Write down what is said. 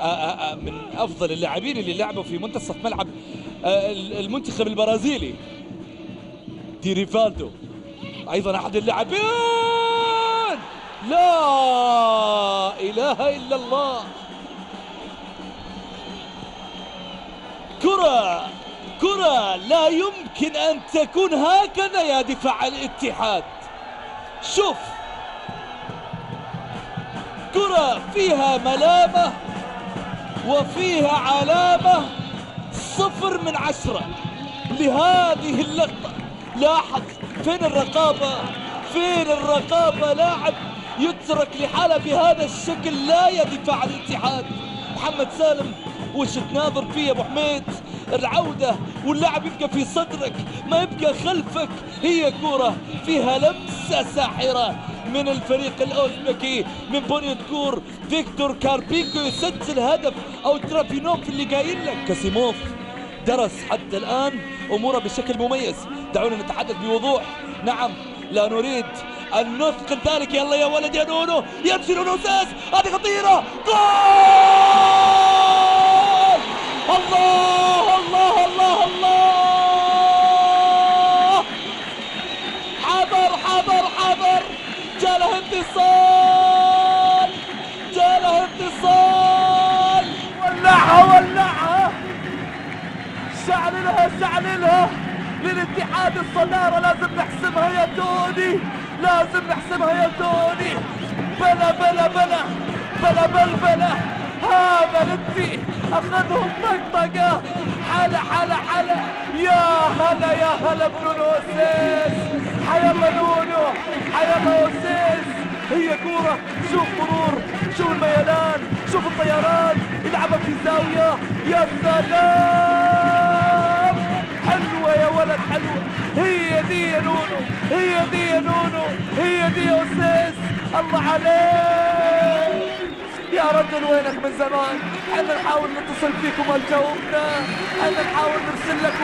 آه، آه، آه، من أفضل اللاعبين اللي لعبوا في منتصف ملعب المنتخب البرازيلي. دي ريفالدو. أيضا أحد اللاعبين. لا إله إلا الله. كرة كرة لا يمكن أن تكون هكذا يا دفاع الاتحاد. شوف. كرة فيها ملامة. وفيها علامة صفر من عشرة لهذه اللقطة. لاحظ فين الرقابة؟ فين الرقابة؟ لاعب يترك لحاله بهذا الشكل لا يا دفاع الاتحاد. محمد سالم وش تناظر فيه يا أبو حميد؟ العودة واللعب يبقى في صدرك ما يبقى خلفك. هي كرة فيها لمسة ساحرة من الفريق الأوزبكي من بونيتكور فيكتور كاربينكو يسجل هدف أو ترافينوف اللي قايل لك. كاسيموف درس حتى الآن أموره بشكل مميز. دعونا نتحدث بوضوح. نعم لا نريد أن نثقل ذلك. يلا يا ولد يا نونو يمشي نونو ساس هذه خطيرة. جول! حضر حضر حضر جاله اتصال. جاله اتصال. ولعها ولعها. شعللها شعللها. للاتحاد الصدارة لازم نحسمها يا توني. لازم نحسمها يا توني. بلا بلا بلا. بلا بل بلا. هذا لتي أخذهم طقطقة. حلا حلا حلا. يا هلا. هلا بنونو أسيس حيا الله حيا الله أسيس هي كورة. شوف مرور. شوف الميلان شوف الطيران يلعبها في زاوية. يا سلام. حلوة يا ولد حلوة. هي دي يا نونو هي دي يا نونو هي دي يا أسيس الله عليك. يا رجل وينك من زمان؟ إحنا نحاول نتصل فيكم الجوابنا إحنا نحاول نرسل لكم